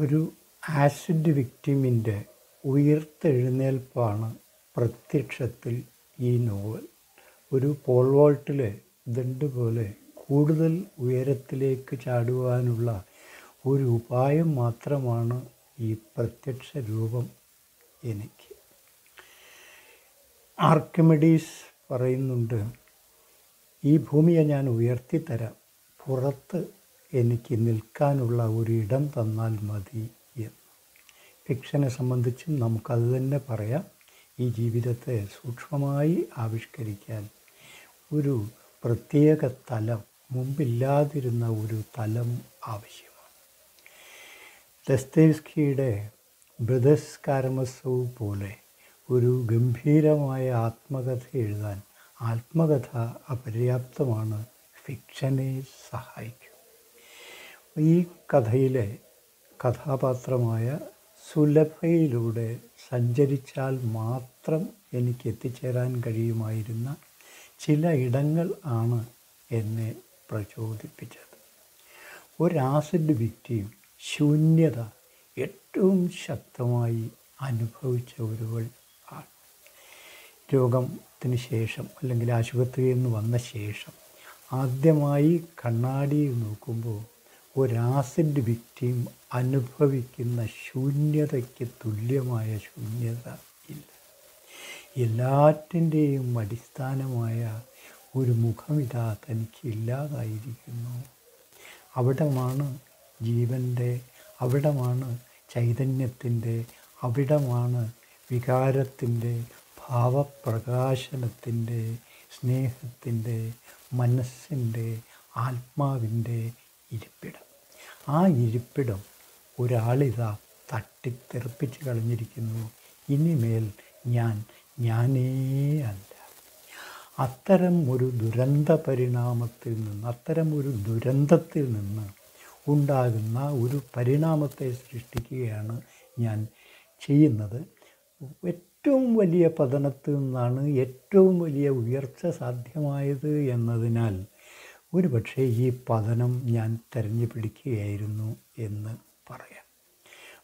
ഒരു ആസിഡ് വിക്ടിമിന്റെ ഉയർത്തെഴുന്നേൽപ്പാണ് പ്രത്യക്ഷത്തിൽ ഈ നോവൽ. ഒരു പോൾവോൾട്ടിലെ ദണ്ട് പോലെ കൂടുതൽ ഉയരത്തിലേക്ക് ചാടുവാനുള്ള ഒരു ഉപായം മാത്രമാണ് ഈ പ്രത്യക്ഷ രൂപം എനിക്ക്. ആർക്കിമിഡീസ് പറയുന്നുണ്ട് ഈ ഭൂമിയെ ഞാൻ ഉയർത്തിത്തരാം. പുറത്ത് എനിക്ക് നിൽക്കാനുള്ള ഒരു ഇടം തന്നാൽ മതി എന്ന്. ഫിക്ഷനെ സംബന്ധിച്ചും നമുക്കത് തന്നെ പറയാം. ഈ ജീവിതത്തെ സൂക്ഷ്മമായി ആവിഷ്കരിക്കാൻ ഒരു പ്രത്യേക തലം മുമ്പില്ലാതിരുന്ന ഒരു തലം ആവശ്യമാണ്. ദസ്തേവ്സ്കിയുടെ ബ്രദേഴ്സ് പോലെ ഒരു ഗംഭീരമായ ആത്മകഥ എഴുതാൻ ആത്മകഥ അപര്യാപ്തമാണ് ഫിക്ഷനെ സഹായിക്കും ഈ കഥയിലെ കഥാപാത്രമായ സുലഭയിലൂടെ സഞ്ചരിച്ചാൽ മാത്രം എനിക്ക് എത്തിച്ചേരാൻ കഴിയുമായിരുന്ന ചില ഇടങ്ങൾ ആണ് എന്നെ പ്രചോദിപ്പിച്ചത്. ഒരാസിഡ് വിക്റ്റിയും ശൂന്യത ഏറ്റവും ശക്തമായി അനുഭവിച്ച ഒരുവൾ ആണ് രോഗത്തിന് ശേഷം അല്ലെങ്കിൽ ആശുപത്രിയിൽ നിന്ന് വന്ന ശേഷം ആദ്യമായി കണ്ണാടി നോക്കുമ്പോൾ ഒരു ആസിഡ് വിക്റ്റിം അനുഭവിക്കുന്ന ശൂന്യതയ്ക്ക് തുല്യമായ ശൂന്യത ഇല്ല. എല്ലാറ്റിന്റെയും അടിസ്ഥാനമായ ഒരു മുഖമിതാ തനിക്ക് ഇല്ലാതായിരിക്കുന്നു. അവിടമാണ് ജീവന്റെ അവിടമാണ് ചൈതന്യത്തിന്റെ അവിടമാണ് വികാരത്തിന്റെ ഭാവപ്രകാശനത്തിന്റെ സ്നേഹത്തിന്റെ മനസ്സിന്റെ ആത്മാവിന്റെ ഇരിപ്പിടം. ആ ഇരിപ്പിടം ഒരാളിതാ തട്ടിത്തെറിപ്പിച്ച് കളഞ്ഞിരിക്കുന്നു. ഇനിമേൽ ഞാൻ ഞാനേ അല്ല അത്തരം ഒരു ദുരന്ത പരിണാമത്തിൽ നിന്ന് അത്തരം ഒരു ദുരന്തത്തിൽ നിന്ന് ഉണ്ടാകുന്ന ഒരു പരിണാമത്തെ സൃഷ്ടിക്കുകയാണ് ഞാൻ ചെയ്യുന്നത്. ഏറ്റവും വലിയ പതനത്തിൽ നിന്നാണ് ഏറ്റവും വലിയ ഉയർച്ച സാധ്യമായത് എന്നതിനാൽ ഒരു പക്ഷേ ഈ പതനം ഞാൻ തെരഞ്ഞു പിടിക്കുകയായിരുന്നു എന്ന് പറയാം.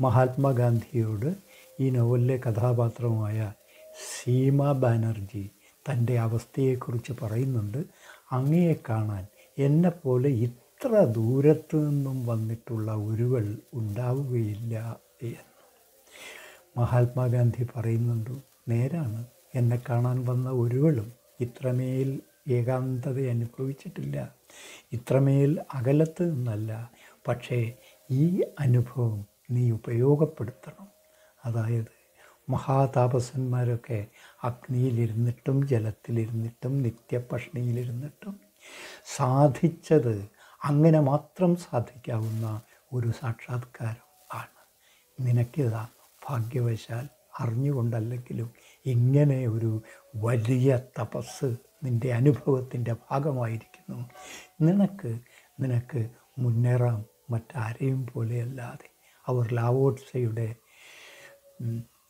മഹാത്മാഗാന്ധിയോട് ഈ നോവലിലെ കഥാപാത്രമായ സീമ ബാനർജി തന്റെ അവസ്ഥയെക്കുറിച്ച് പറയുന്നുണ്ട്. അങ്ങയെ കാണാൻ എന്നെപ്പോലെ ഇത്ര ദൂരത്തു നിന്നും വന്നിട്ടുള്ള ഒരുവൾ ഉണ്ടാവുകയില്ല എന്ന്. മഹാത്മാഗാന്ധി പറയുന്നുണ്ട് നേരാണ്. എന്നെ കാണാൻ വന്ന ഒരുവളും ഇത്രമേൽ ഏകാന്തത അനുഭവിച്ചിട്ടില്ല. ഇത്രമേൽ അകലത്ത് നിന്നല്ല. പക്ഷേ ഈ അനുഭവം നീ ഉപയോഗപ്പെടുത്തണം. അതായത് മഹാതാപസന്മാരൊക്കെ അഗ്നിയിലിരുന്നിട്ടും ജലത്തിലിരുന്നിട്ടും നിത്യപഷ്ണിയിലിരുന്നിട്ടും സാധിച്ചത് അങ്ങനെ മാത്രം സാധിക്കാവുന്ന ഒരു സാക്ഷാത്കാരം ആണ്. നിനക്കിതാ ഭാഗ്യവശാൽ അറിഞ്ഞുകൊണ്ടല്ലെങ്കിലും ഇങ്ങനെ ഒരു വലിയ തപസ് നിന്റെ അനുഭവത്തിന്റെ ഭാഗമായിരിക്കുന്നു. നിനക്ക് നിനക്ക് മുന്നേറാം മറ്റാരെയും പോലെയല്ലാതെ. അവർ ലാവോട്സയുടെ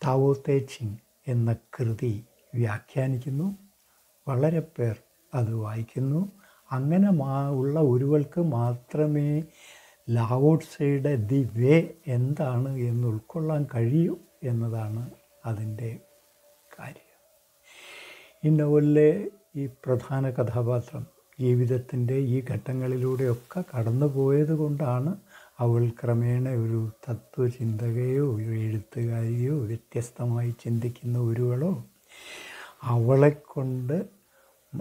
താവോ തേച്ചിങ് എന്ന കൃതി വ്യാഖ്യാനിക്കുന്നു. വളരെ പേർ അത് വായിക്കുന്നു. അങ്ങനെ മാ ഉള്ള ഒരുവൾക്ക് മാത്രമേ ലാവോട്സയുടെ ദി വേ എന്താണ് എന്ന് ഉൾക്കൊള്ളാൻ കഴിയൂ എന്നതാണ് അതിന്റെ കാര്യം. ഈ നോവലിലെ ഈ പ്രധാന കഥാപാത്രം ജീവിതത്തിന്റെ ഈ ഘട്ടങ്ങളിലൂടെയൊക്കെ കടന്നു പോയത് കൊണ്ടാണ് അവൾ ക്രമേണ ഒരു തത്വചിന്തകയോ ഒരു എഴുത്തുകാരിയോ വ്യത്യസ്തമായി ചിന്തിക്കുന്ന ഒരുവളോ അവളെ കൊണ്ട്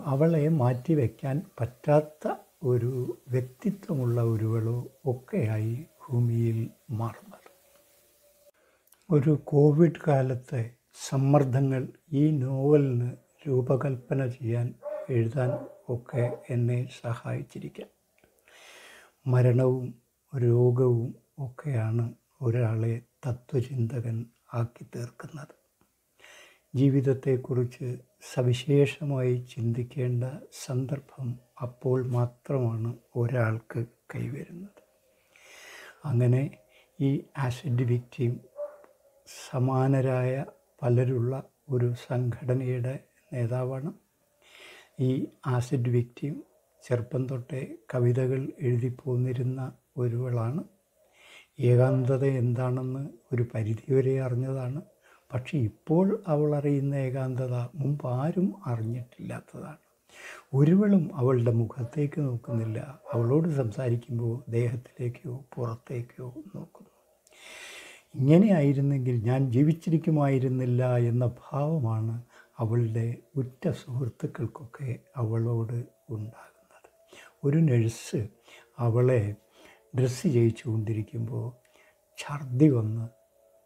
അവളെ മാറ്റിവെക്കാൻ പറ്റാത്ത ഒരു വ്യക്തിത്വമുള്ള ഒരുവളോ ഒക്കെയായി ഭൂമിയിൽ മാറുന്നത്. ഒരു കോവിഡ് കാലത്തെ സമ്മർദ്ദങ്ങൾ ഈ നോവലിന് രൂപകൽപ്പന ചെയ്യാൻ എഴുതാൻ ഒക്കെ എന്നെ സഹായിച്ചിരിക്കാം. മരണവും രോഗവും ഒക്കെയാണ് ഒരാളെ തത്വചിന്തകൻ ആക്കി തീർക്കുന്നത്. ജീവിതത്തെക്കുറിച്ച് സവിശേഷമായി ചിന്തിക്കേണ്ട സന്ദർഭം അപ്പോൾ മാത്രമാണ് ഒരാൾക്ക് കൈവരുന്നത്. അങ്ങനെ ഈ ആസിഡ് വിക്റ്റിം സമാനരായ പലരുള്ള ഒരു സംഘടനയുടെ നേതാവാണ്. ഈ ആസിഡ് വ്യക്തിയും ചെറുപ്പം തൊട്ടേ കവിതകൾ എഴുതി പോന്നിരുന്ന ഒരുവളാണ്. ഏകാന്തത എന്താണെന്ന് ഒരു പരിധിവരെ അറിഞ്ഞതാണ്. പക്ഷേ ഇപ്പോൾ അവൾ അറിയുന്ന ഏകാന്തത മുമ്പ് ആരും അറിഞ്ഞിട്ടില്ലാത്തതാണ്. ഒരുവളും അവളുടെ മുഖത്തേക്ക് നോക്കുന്നില്ല. അവളോട് സംസാരിക്കുമ്പോൾ ദേഹത്തിലേക്കോ പുറത്തേക്കോ നോക്കുന്നു. ഇങ്ങനെയായിരുന്നെങ്കിൽ ഞാൻ ജീവിച്ചിരിക്കുമായിരുന്നില്ല എന്ന ഭാവമാണ് അവളുടെ ഉറ്റ സുഹൃത്തുക്കൾക്കൊക്കെ അവളോട് ഉണ്ടാകുന്നത്. ഒരു നഴ്സ് അവളെ ഡ്രസ്സ് ചെയ്യിച്ചു കൊണ്ടിരിക്കുമ്പോൾ ഛർദി വന്ന്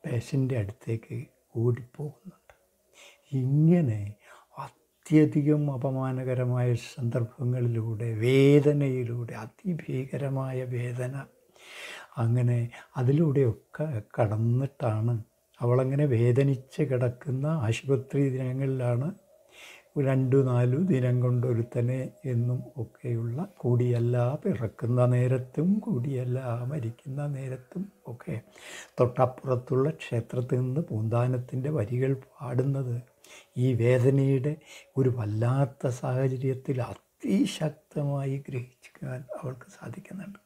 പേഷ്യന്റെ അടുത്തേക്ക് ഓടിപ്പോകുന്നുണ്ട്. ഇങ്ങനെ അത്യധികം അപമാനകരമായ സന്ദർഭങ്ങളിലൂടെ വേദനയിലൂടെ അതിഭീകരമായ വേദന അങ്ങനെ അതിലൂടെയൊക്കെ കടന്നിട്ടാണ് അവളങ്ങനെ വേദനിച്ച് കിടക്കുന്ന ആശുപത്രി ദിനങ്ങളിലാണ് രണ്ടു നാലു ദിനം കൊണ്ടൊരുത്തനെ എന്നും ഒക്കെയുള്ള കൂടിയല്ല പിറക്കുന്ന നേരത്തും കൂടിയല്ല മരിക്കുന്ന നേരത്തും ഒക്കെ തൊട്ടപ്പുറത്തുള്ള ക്ഷേത്രത്തിൽ നിന്ന് പൂന്താനത്തിന്റെ വരികൾ പാടുന്നത് ഈ വേദനയുടെ ഒരു വല്ലാത്ത സാഹചര്യത്തിൽ അതിശക്തമായി ഗ്രഹിക്കാൻ അവൾക്ക് സാധിക്കുന്നുണ്ട്.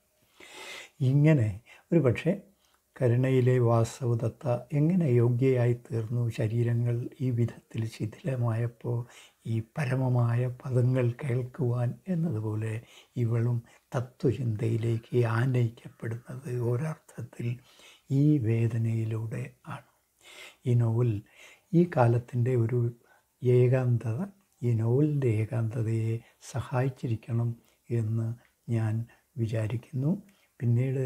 ഇങ്ങനെ ഒരു പക്ഷേ കരുണയിലെ വാസവദത്ത എങ്ങനെ യോഗ്യയായി തീർന്നു ശരീരങ്ങൾ ഈ വിധത്തിൽ ശിഥിലമായപ്പോൾ ഈ പരമമായ പദങ്ങൾ കേൾക്കുവാൻ എന്നതുപോലെ ഇവളും തത്വചിന്തയിലേക്ക് ആനയിക്കപ്പെടുന്നത് ഒരർത്ഥത്തിൽ ഈ വേദനയിലൂടെ ആണ്. ഈ നോവൽ ഈ കാലത്തിന്റെ ഒരു ഏകാന്തത ഈ നോവലിന്റെ ഏകാന്തതയെ സഹായിച്ചിരിക്കണം എന്ന് ഞാൻ വിചാരിക്കുന്നു. പിന്നീട്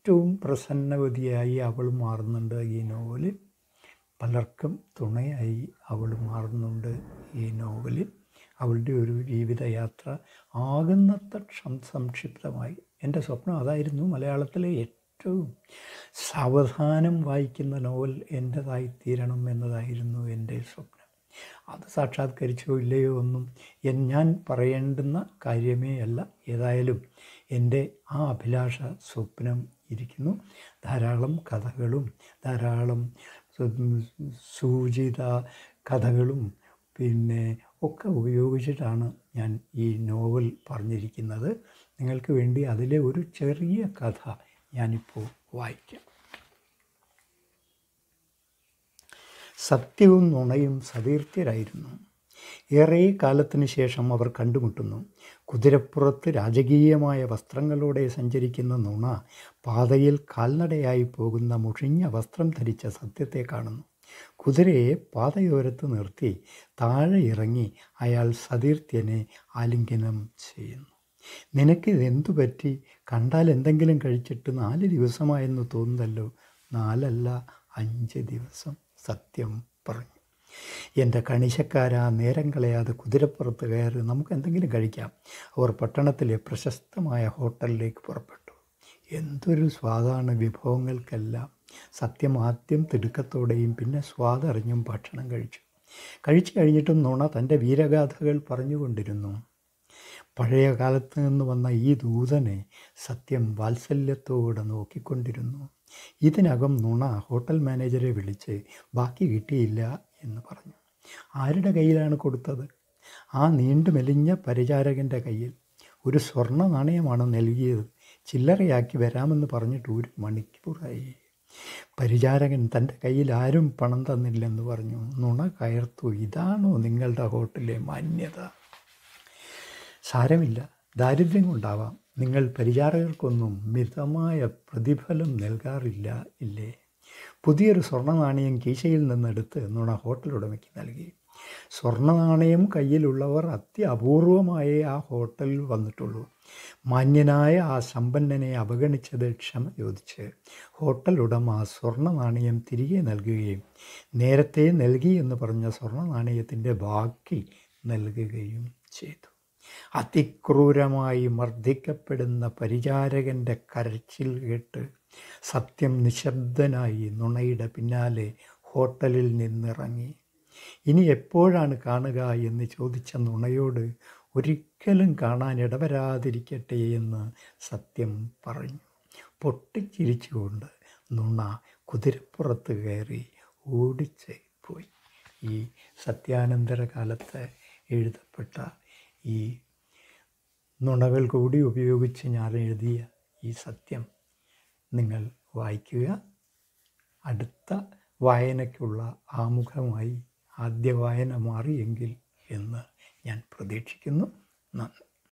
ഏറ്റവും പ്രസന്നവതിയായി അവൾ മാറുന്നുണ്ട്. ഈ നോവലിൽ പലർക്കും തുണയായി അവൾ മാറുന്നുണ്ട്. ഈ നോവലിൽ അവളുടെ ഒരു ജീവിതയാത്ര ആകുന്നത്ര സംക്ഷിപ്തമായി. എന്റെ സ്വപ്നം അതായിരുന്നു മലയാളത്തിലെ ഏറ്റവും സാവധാനം വായിക്കുന്ന നോവൽ എന്റേതായിത്തീരണം തീരണം എന്നതായിരുന്നു എന്റെ സ്വപ്നം. അത് സാക്ഷാത്കരിച്ചോ ഇല്ലയോ ഒന്നും ഞാൻ പറയേണ്ടുന്ന കാര്യമേ അല്ല. ഏതായാലും എന്റെ ആ അഭിലാഷ സ്വപ്നം ഇരിക്കുന്നു. ധാരാളം കഥകളും ധാരാളം സൂചിത കഥകളും പിന്നെ ഒക്കെ ഉപയോഗിച്ചിട്ടാണ് ഞാൻ ഈ നോവൽ പറഞ്ഞിരിക്കുന്നത്. നിങ്ങൾക്ക് വേണ്ടി അതിലെ ഒരു ചെറിയ കഥ ഞാനിപ്പോൾ വായിക്കാം. സത്യവും നുണയും സതീർത്ഥ്യരായിരുന്നു. ഏറെ കാലത്തിന് ശേഷം അവർ കണ്ടുമുട്ടുന്നു. കുതിരപ്പുറത്ത് രാജകീയമായ വസ്ത്രങ്ങളോടെ സഞ്ചരിക്കുന്ന നുണ പാതയിൽ കാൽനടയായി പോകുന്ന മുഷിഞ്ഞ വസ്ത്രം ധരിച്ച സത്യത്തെ കാണുന്നു. കുതിരയെ പാതയോരത്ത് നിർത്തി താഴെ ഇറങ്ങി അയാൾ സതീർത്ഥ്യനെ ആലിംഗനം ചെയ്യുന്നു. നിനക്കിതെന്തു പറ്റി? കണ്ടാൽ എന്തെങ്കിലും കഴിച്ചിട്ട് നാല് ദിവസമായെന്ന് തോന്നുന്നല്ലോ. നാലല്ല അഞ്ച് ദിവസം. സത്യം പറഞ്ഞു. എന്റെ കണിശക്കാരാ നേരം കളയാതെ കുതിരപ്പുറത്ത് കയറി നമുക്ക് എന്തെങ്കിലും കഴിക്കാം. അവർ പട്ടണത്തിലെ പ്രശസ്തമായ ഹോട്ടലിലേക്ക് പുറപ്പെട്ടു. എന്തൊരു സ്വാദാണ് വിഭവങ്ങൾക്കെല്ലാം. സത്യം ആദ്യം തിടുക്കത്തോടെയും പിന്നെ സ്വാദറിഞ്ഞും ഭക്ഷണം കഴിച്ചു. കഴിച്ചു കഴിഞ്ഞിട്ടും നുണ തന്റെ വീരഗാഥകൾ പറഞ്ഞുകൊണ്ടിരുന്നു. പഴയ കാലത്ത് നിന്ന് വന്ന ഈ ദൂതനെ സത്യം വാത്സല്യത്തോടെ നോക്കിക്കൊണ്ടിരുന്നു. ഇതിനകം നുണ ഹോട്ടൽ മാനേജരെ വിളിച്ച് ബാക്കി കിട്ടിയില്ല എന്ന് പറഞ്ഞു. ആരുടെ കയ്യിലാണ് കൊടുത്തത്? ആ നീണ്ടു മെലിഞ്ഞ പരിചാരകന്റെ കയ്യിൽ ഒരു സ്വർണ നാണയമാണ് നൽകിയത്. ചില്ലറയാക്കി വരാമെന്ന് പറഞ്ഞിട്ട് ഒരു മണിക്കൂറായി. പരിചാരകൻ തന്റെ കയ്യിൽ ആരും പണം തന്നില്ലെന്ന് പറഞ്ഞു. നുണ കയർത്തു. ഇതാണോ നിങ്ങളുടെ ഹോട്ടലിലെ മാന്യത? സാരമില്ല. ദാരിദ്ര്യം കൊണ്ടാവാം. നിങ്ങൾ പരിചാരകർക്കൊന്നും മിതമായ പ്രതിഫലം നൽകാറില്ല ഇല്ലേ? പുതിയൊരു സ്വർണ നാണയം കീശയിൽ നിന്നെടുത്ത് നുണ ഹോട്ടൽ ഉടമയ്ക്ക് നൽകി. സ്വർണ നാണയം കയ്യിലുള്ളവർ അത്യപൂർവമായേ ആ ഹോട്ടലിൽ വന്നിട്ടുള്ളൂ. മാന്യനായ ആ സമ്പന്നനെ അവഗണിച്ചത് ക്ഷമ ചോദിച്ച് ഹോട്ടൽ ഉടമ സ്വർണ നാണയം തിരികെ നൽകുകയും നേരത്തെ നൽകി എന്ന് പറഞ്ഞ സ്വർണ നാണയത്തിന്റെ ബാക്കി നൽകുകയും ചെയ്തു. അതിക്രൂരമായി മർദ്ദിക്കപ്പെടുന്ന പരിചാരകന്റെ കരച്ചിൽ കേട്ട് സത്യം നിശബ്ദനായി നുണയുടെ പിന്നാലെ ഹോട്ടലിൽ നിന്നിറങ്ങി. ഇനി എപ്പോഴാണ് കാണുക എന്ന് ചോദിച്ച നുണയോട് ഒരിക്കലും കാണാൻ ഇടവരാതിരിക്കട്ടെ എന്ന് സത്യം പറഞ്ഞു. പൊട്ടിച്ചിരിച്ചുകൊണ്ട് നുണ കുതിരപ്പുറത്ത് കയറി ഓടിച്ച് പോയി. ഈ സത്യാനന്തര കാലത്ത് എഴുതപ്പെട്ട ഈ നുണകൾ കൂടി ഉപയോഗിച്ച് ഞാൻ എഴുതിയ ഈ സത്യം നിങ്ങൾ വായിക്കുക. അടുത്ത വായനയ്ക്കുള്ള ആമുഖമായി ആദ്യ വായന മാറിയെങ്കിൽ എന്ന് ഞാൻ പ്രതീക്ഷിക്കുന്നു. നന്ദി.